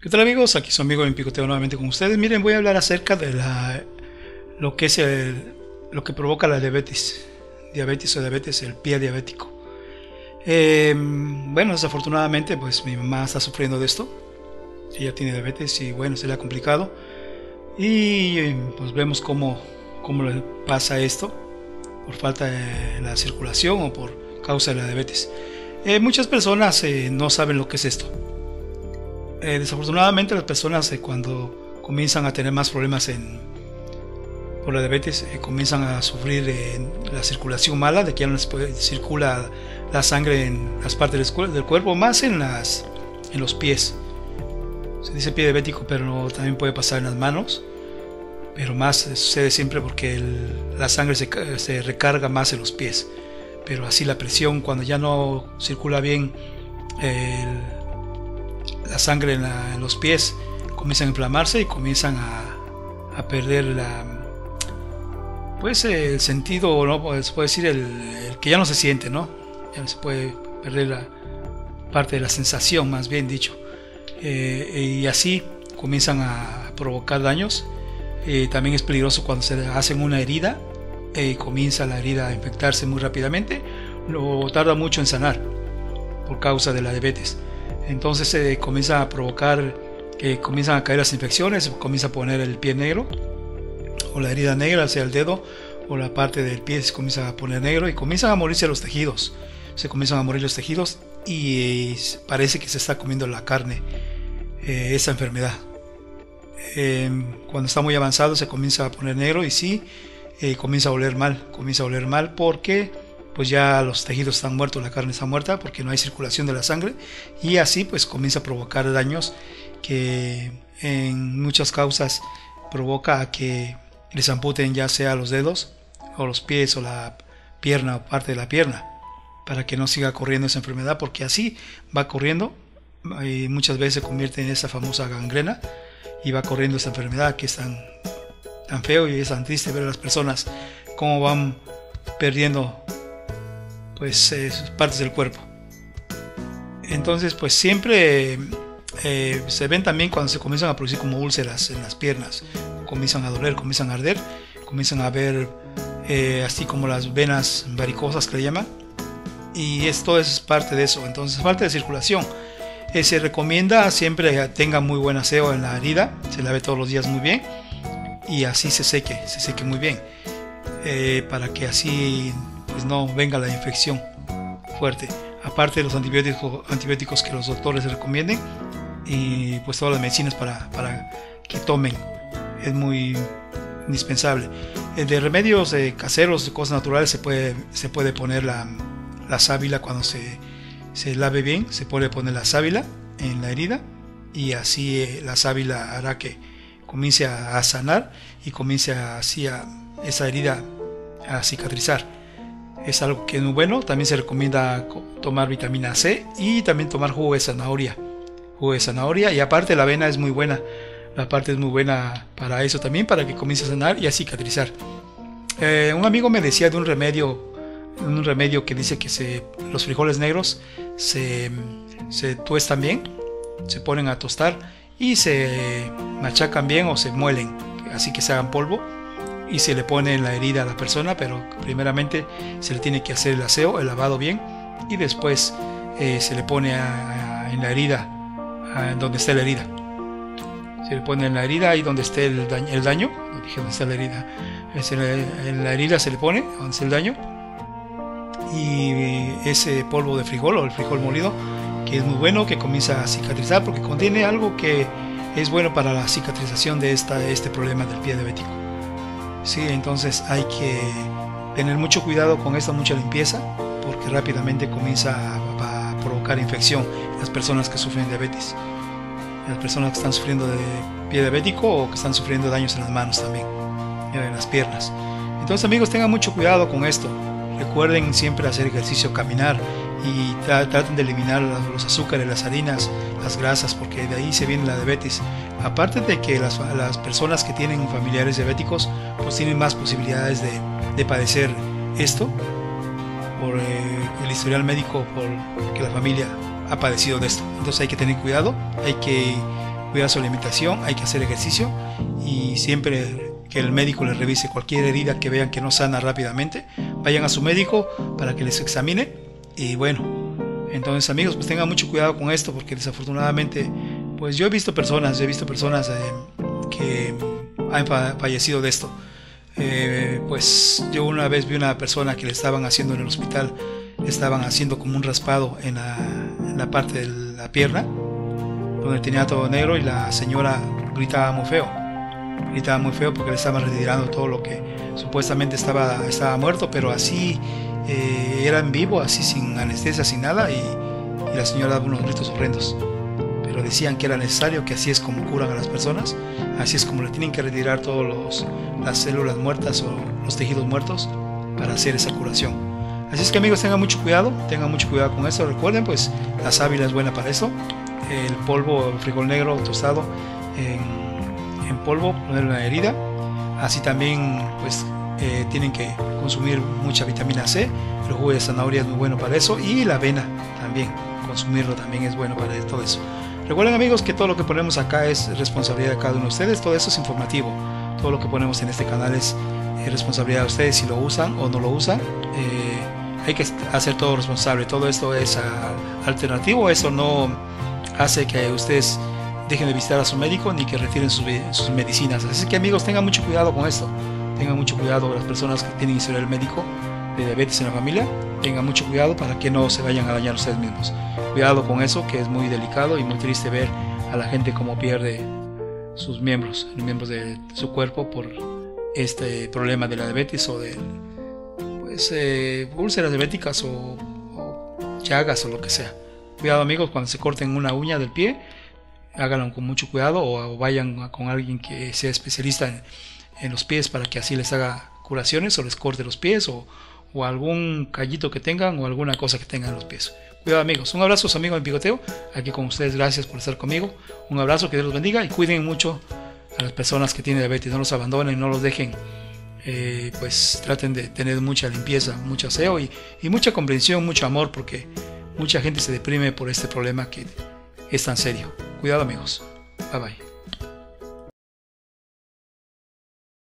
¿Qué tal amigos? Aquí su amigo en Picoteo nuevamente con ustedes. Miren, voy a hablar acerca de lo que es el, lo que provoca la diabetes. Diabetes o diabetes, el pie diabético. Eh, bueno, desafortunadamente, pues mi mamá está sufriendo de esto. Ella tiene diabetes y bueno, se le ha complicado. Y pues vemos cómo, cómo le pasa esto por falta de la circulación o por causa de la diabetes. Eh, muchas personas eh, no saben lo que es esto eh, desafortunadamente las personas eh, cuando comienzan a tener más problemas en, por la diabetes eh, comienzan a sufrir la circulación mala, de que ya no circula la sangre en las partes del, cuerpo, más en, las, en los pies. Se dice pie diabético, pero también puede pasar en las manos. Pero más sucede siempre porque la sangre se, recarga más en los pies. Pero así la presión, cuando ya no circula bien la sangre en, los pies comienzan a inflamarse y comienzan a, perder la pues el sentido no se puede decir el, que ya no se siente no ya no se puede perder la parte de la sensación más bien dicho. Eh, y así comienzan a provocar daños. Eh, también es peligroso cuando se hacen una herida y comienza la herida a infectarse muy rápidamente. Lo tarda mucho en sanar por causa de la diabetes entonces se comienza a provocar que comienzan a caer las infecciones, comienza a poner el pie negro o la herida negra hacia el dedo o la parte del pie se comienza a poner negro y comienzan a morirse los tejidos. Se comienzan a morir los tejidos y parece que se está comiendo la carne eh, esa enfermedad. Em, cuando está muy avanzado se comienza a poner negro y sí, eh, comienza a oler mal, comienza a oler mal porque pues ya los tejidos están muertos, la carne está muerta porque no hay circulación de la sangre y así pues comienza a provocar daños que en muchas causas provoca que les amputen ya sea los dedos o los pies o la pierna o parte de la pierna para que no siga corriendo esa enfermedad porque así va corriendo y muchas veces se convierte en esa famosa gangrena y va corriendo esa enfermedad que es tan, tan feo y es tan triste ver a las personas cómo van perdiendo pues eh, partes del cuerpo. Entonces pues siempre eh, se ven también cuando se comienzan a producir como úlceras en las piernas, comienzan a doler, comienzan a arder, comienzan a ver eh, así como las venas varicosas que le llaman y esto es parte de eso, entonces falta de circulación. se recomienda siempre tenga muy buen aseo en la herida, se lave todos los días muy bien y así se seque, se seque muy bien, para que así pues no venga la infección fuerte. Aparte de los antibióticos, antibióticos que los doctores recomienden y pues todas las medicinas para, para que tomen. Es muy indispensable. De remedios caseros, de cosas naturales, se puede, se puede poner la, la sábila cuando se, se, lave bien, se puede poner la sábila en la herida y así eh, la sábila hará que comience a, sanar y comience así a esa herida a cicatrizar es algo que es muy bueno. También se recomienda tomar vitamina C y también tomar jugo de zanahoria. Jugo de zanahoria y aparte la avena es muy buena. La parte es muy buena para eso también, para que comience a sanar y a cicatrizar. Eh, un amigo me decía de un remedio, un remedio que dice que se, los frijoles negros se, se tuestan bien, se ponen a tostar y se machacan bien o se muelen, así que se hagan polvo y se le pone en la herida a la persona, pero primeramente se le tiene que hacer el aseo, el lavado bien y después eh, se le pone en la herida, donde está la herida. Se le pone en la herida ahí donde esté el daño, no dije donde está la herida, en la herida se le pone donde está el daño y ese polvo de frijol o el frijol molido que es muy bueno, que comienza a cicatrizar porque contiene algo que es bueno para la cicatrización de esta, este problema del pie diabético. ¿Sí? Entonces hay que tener mucho cuidado con esta mucha limpieza porque rápidamente comienza a, provocar infección en las personas que sufren diabetes, en las personas que están sufriendo de pie diabético o que están sufriendo daños en las manos también, en las piernas. Entonces amigos tengan mucho cuidado con esto. Recuerden siempre hacer ejercicio, caminar y traten de eliminar los azúcares, las harinas, las grasas, porque de ahí se viene la diabetes. Aparte de que las, personas que tienen familiares diabéticos pues tienen más posibilidades de, padecer esto por eh, el historial médico, por que la familia ha padecido de esto. Entonces hay que tener cuidado, hay que cuidar su alimentación, hay que hacer ejercicio y siempre que el médico les revise cualquier herida que vean que no sana rápidamente, vayan a su médico para que les examine y bueno, entonces amigos, pues tengan mucho cuidado con esto porque desafortunadamente, pues yo he visto personas, he visto personas eh, que han fallecido de esto. Eh, pues yo una vez vi una persona que le estaban haciendo en el hospital, estaban haciendo como un raspado en la, en la parte de la pierna, donde tenía todo negro y la señora gritaba muy feo. Gritaba muy feo porque le estaban retirando todo lo que supuestamente estaba, estaba muerto, pero así eh, era en vivo, así sin anestesia, sin nada, y, la señora daba unos gritos horrendos pero decían que era necesario, que así es como curan a las personas, así es como le tienen que retirar todas las células muertas o los tejidos muertos para hacer esa curación. Así es que amigos, tengan mucho cuidado, tengan mucho cuidado con eso. Recuerden, pues la sábila es buena para eso. El polvo, el frijol negro tostado en, polvo, ponerlo en la herida. Así también, pues eh, tienen que consumir mucha vitamina C. El jugo de zanahoria es muy bueno para eso. Y la avena también, consumirlo también es bueno para todo eso. Recuerden amigos que todo lo que ponemos acá es responsabilidad de cada uno de ustedes, todo eso es informativo, todo lo que ponemos en este canal es responsabilidad de ustedes si lo usan o no lo usan. Eh, hay que hacer todo responsable, todo esto es ah, alternativo, eso no hace que ustedes dejen de visitar a su médico ni que retiren sus medicinas. Así que amigos tengan mucho cuidado con esto, tengan mucho cuidado las personas que tienen historial médico de diabetes en la familia, tengan mucho cuidado para que no se vayan a dañar ustedes mismos. Cuidado con eso, que es muy delicado y muy triste ver a la gente como pierde sus miembros, miembros de su cuerpo por este problema de la diabetes o de pues, eh, úlceras diabéticas o, o llagas o lo que sea. Cuidado amigos cuando se corten una uña del pie, háganlo con mucho cuidado o, vayan con alguien que sea especialista en, en los pies para que así les haga curaciones o les corte los pies o, o algún callito que tengan o alguna cosa que tengan en los pies. Cuidado amigos, un abrazo amigos en Picoteo, aquí con ustedes, gracias por estar conmigo, un abrazo, que Dios los bendiga y cuiden mucho a las personas que tienen diabetes, no los abandonen, no los dejen, eh, pues traten de tener mucha limpieza, mucho aseo y, y mucha comprensión, mucho amor, porque mucha gente se deprime por este problema que es tan serio. Cuidado amigos, bye bye.